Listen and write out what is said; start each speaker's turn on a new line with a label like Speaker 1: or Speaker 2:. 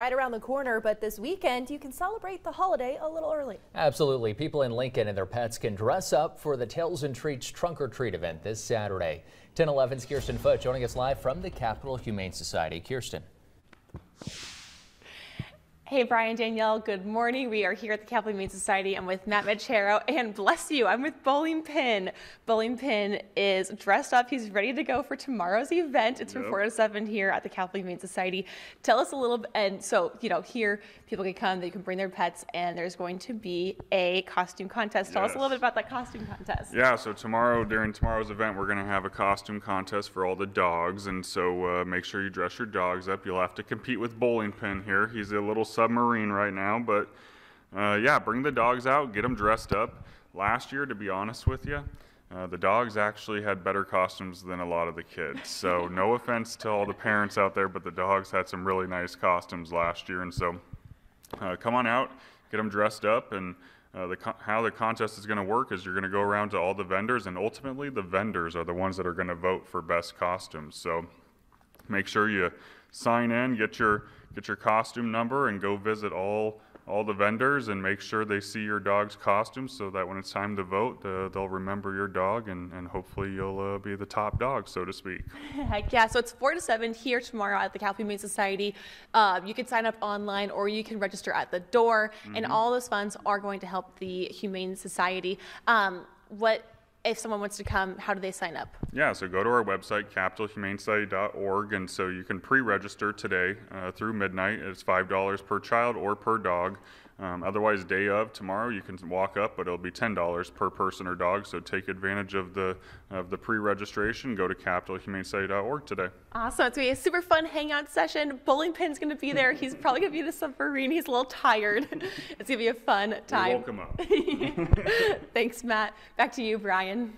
Speaker 1: right around the corner, but this weekend you can celebrate the holiday a little early.
Speaker 2: Absolutely. People in Lincoln and their pets can dress up for the Tails and Treats Trunk or Treat event this Saturday. 1011's Kirsten Foote joining us live from the Capital Humane Society. Kirsten.
Speaker 3: Hey, Brian, Danielle, good morning. We are here at the Capital Humane Society. I'm with Matt Machero, and bless you, I'm with Bowling Pin. Bowling Pin is dressed up. He's ready to go for tomorrow's event. It's from 4 to 7 here at the Capital Humane Society. Tell us a little bit, and so, you know, here people can come, they can bring their pets, and there's going to be a costume contest. Tell yes. us a little bit about that costume contest.
Speaker 4: Yeah, so tomorrow, during tomorrow's event, we're going to have a costume contest for all the dogs, and so uh, make sure you dress your dogs up. You'll have to compete with Bowling Pin here. He's a little submarine right now, but uh, yeah, bring the dogs out, get them dressed up. Last year, to be honest with you, uh, the dogs actually had better costumes than a lot of the kids. So, no offense to all the parents out there, but the dogs had some really nice costumes last year. And so, uh, come on out, get them dressed up, and uh, the how the contest is going to work is you're going to go around to all the vendors, and ultimately, the vendors are the ones that are going to vote for best costumes. So, make sure you sign in, get your get your costume number, and go visit all all the vendors and make sure they see your dog's costume so that when it's time to vote, uh, they'll remember your dog and, and hopefully you'll uh, be the top dog, so to speak.
Speaker 3: Heck yeah. So it's 4 to 7 here tomorrow at the Capital Humane Society. Uh, you can sign up online or you can register at the door, mm-hmm. and all those funds are going to help the Humane Society. Um, what if someone wants to come, how do they sign up?
Speaker 4: Yeah, so go to our website, capitalhumanesociety.org, and so you can pre-register today uh, through midnight. It's five dollars per child or per dog. Um, otherwise, day of tomorrow, you can walk up, but it'll be ten dollars per person or dog. So take advantage of the of the pre-registration. Go to capitalhumanesociety.org today.
Speaker 3: Awesome! It's gonna be a super fun hangout session. Bowling Pin's gonna be there. He's probably gonna be in a submarine. He's a little tired. it's gonna be a fun time.
Speaker 4: You're welcome up.
Speaker 3: Thanks, Matt. Back to you, Brian.